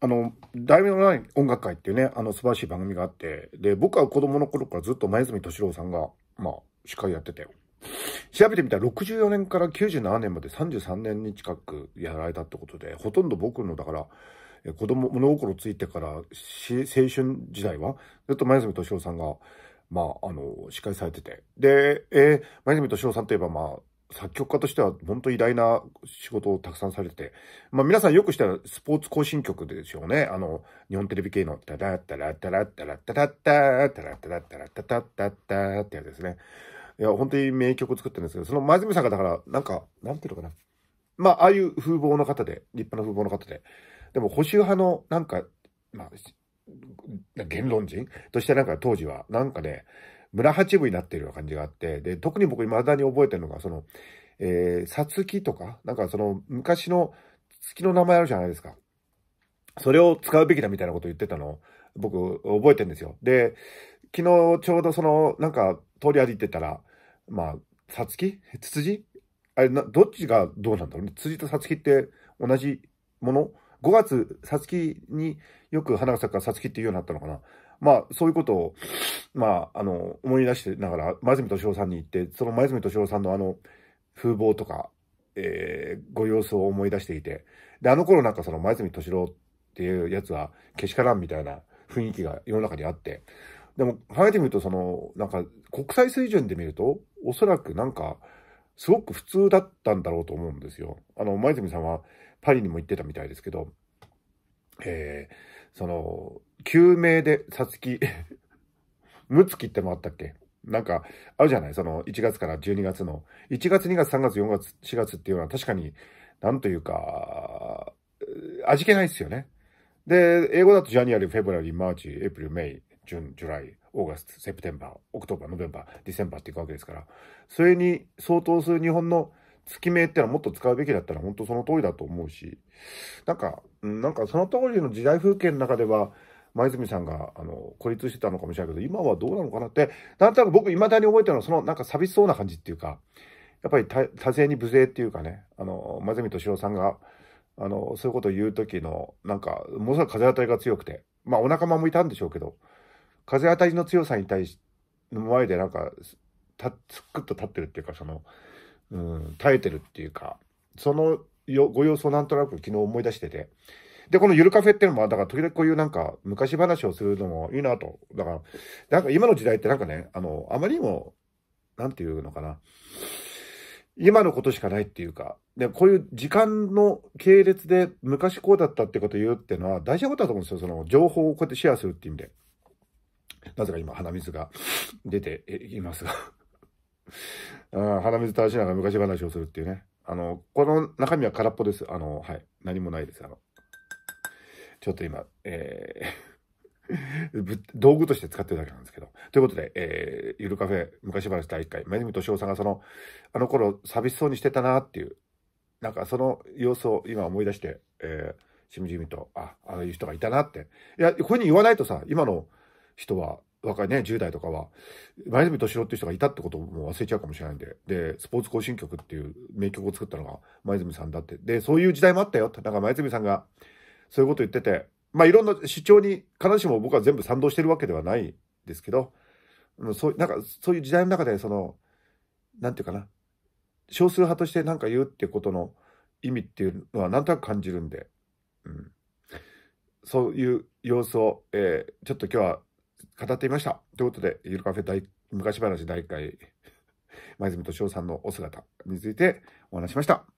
あの、題名のない音楽会っていうね、あの素晴らしい番組があって、で、僕は子供の頃からずっと前住敏郎さんが、まあ、司会やってて、調べてみたら64年から97年まで33年に近くやられたってことで、ほとんど僕の、だから、子供、物心ついてから、青春時代は、ずっと前住敏郎さんが、まあ、あの、司会されてて。で、えー、前住敏郎さんといえば、まあ、作曲家としては本当偉大な仕事をたくさんされてて、まあ皆さんよくしたらスポーツ行進曲でしょうね。あの、日本テレビ系のタラッタラッタラッタラッタラッタラッタラッタラッタラッタタッタッタってやつですね。いや、本当に名曲を作ってるんですけど、その前住さんがだから、なんか、なんていうのかな。まあ、ああいう風貌の方で、立派な風貌の方で、でも保守派の、なんか、まあ、言論人としてなんか当時は、なんかね、村八部になっているような感じがあって、で、特に僕未だに覚えてるのが、その、えー、さつきとか、なんかその、昔の月の名前あるじゃないですか。それを使うべきだみたいなことを言ってたのを、僕、覚えてるんですよ。で、昨日ちょうどその、なんか、通り歩いてたら、まあ、さつきつつじあれな、どっちがどうなんだろうね。辻とさつきって同じもの ?5 月、さつきによく花が咲くからさつきって言うようになったのかな。まあ、そういうことを、まあ、あの、思い出してながら、前住敏郎さんに行って、その前住敏郎さんのあの、風貌とか、えー、ご様子を思い出していて、で、あの頃なんかその前住敏郎っていうやつは、けしからんみたいな雰囲気が世の中にあって、でも、考えてみると、その、なんか、国際水準で見ると、おそらくなんか、すごく普通だったんだろうと思うんですよ。あの、前住さんはパリにも行ってたみたいですけど、えー、その、救命で、さつき、むつきってもあったっけ？なんか、あるじゃない？その、1月から12月の、1月、2月、3月、4月、4月っていうのは確かに、なんというか、味気ないっすよね。で、英語だと January、February、March、April、May、June、July、August、September、October、November、December っていくわけですから、それに相当する日本の月名ってのはもっと使うべきだったら本当その通りだと思うし、なんか、なんかその通りの時代風景の中では、前住さんが、あの、孤立してたのかもしれないけど、今はどうなのかなって、なんとなく僕未だに覚えてるのは、そのなんか寂しそうな感じっていうか、やっぱり多勢に無勢っていうかね、あの、前住敏郎さんが、あの、そういうことを言う時の、なんか、ものすごい風当たりが強くて、まあお仲間もいたんでしょうけど、風当たりの強さに対し、の前でなんか、た、つくっと立ってるっていうか、その、うん、耐えてるっていうか、そのよご様子をなんとなく昨日思い出してて、で、このゆるカフェっていうのも、だから時々こういうなんか昔話をするのもいいなと。だから、なんか今の時代ってなんかね、あの、あまりにも、なんていうのかな。今のことしかないっていうか、で、こういう時間の系列で昔こうだったってことを言うっていうのは大事なことだと思うんですよ。その情報をこうやってシェアするっていう意味で。なぜか今鼻水が出ていますが 鼻水垂らしながら昔話をするっていうね。あの、この中身は空っぽです。あの、はい。何もないです。あの、ちょっと今、えー 道具として使ってるだけなんですけど。ということで、えー、ゆるカフェ昔話第1回、前見敏夫さんがその、あの頃寂しそうにしてたなっていう、なんかその様子を今思い出して、えー、しみじみと、あ、ああいう人がいたなって。いや、こういうふうに言わないとさ、今の人は、若いね、10代とかは、前住敏郎っていう人がいたってことも忘れちゃうかもしれないんで、で、スポーツ行進曲っていう名曲を作ったのが前住さんだって。で、そういう時代もあったよって。だか前住さんが、そういうこと言ってて、まあいろんな主張に必ずしも僕は全部賛同してるわけではないですけど、そうなんかそういう時代の中でその、なんていうかな、少数派として何か言うってことの意味っていうのはなんとなく感じるんで、うん、そういう様子を、えー、ちょっと今日は語ってみました。ということで、ゆるカフェ大昔話第1回、前住敏夫さんのお姿についてお話しました。